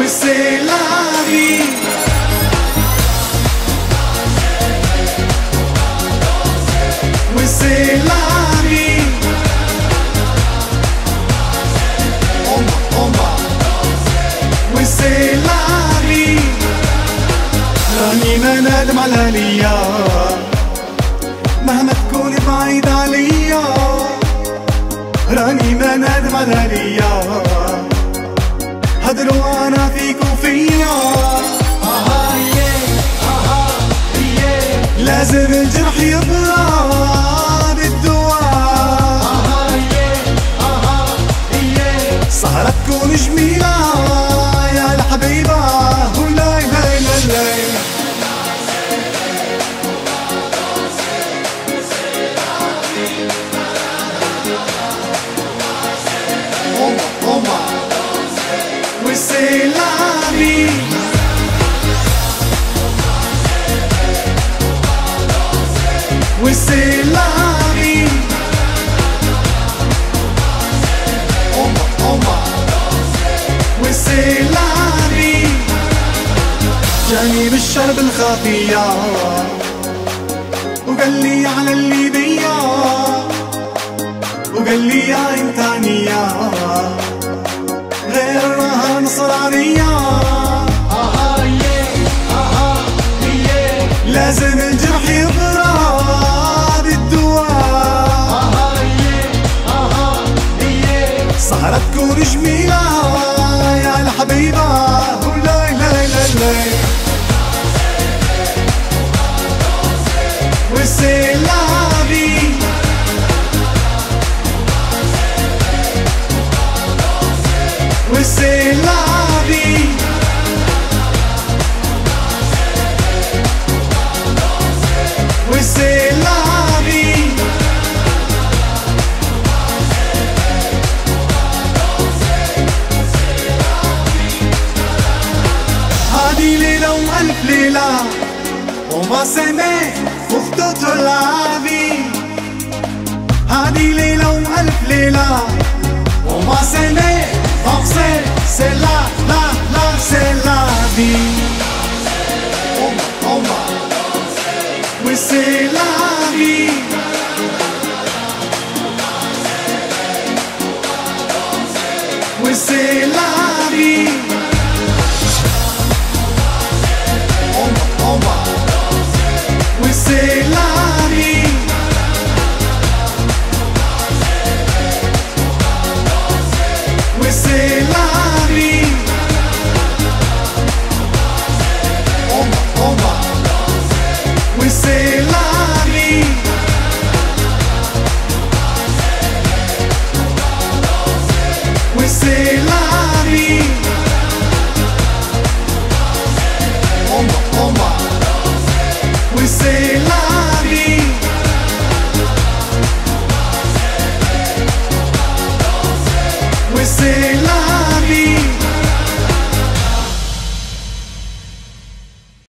Oui, c'est la vie. Oui, c'est la vie. On va, on. راني ما نادم ليا مهما تكوني بعيد عليا راني ما نادم على ليا هدروا أنا فيك وفيا آها يه آها يه لازم الجرح يبرد الدواء آها يه آها يه سهرة جميلة جاني بالشرب الخفية وقال لي على اللي بيا وقال لي يا انت عنيا غير انها نصرانية Lila, on va s'aimer pour toute la vie. Hadi Lila, Alf Lila, on va s'aimer, forcé, c'est là, là, là, c'est la vie. On, on va, oui, c'est la vie. On va Oui, c'est la vie. c'est la vie. On va, on va.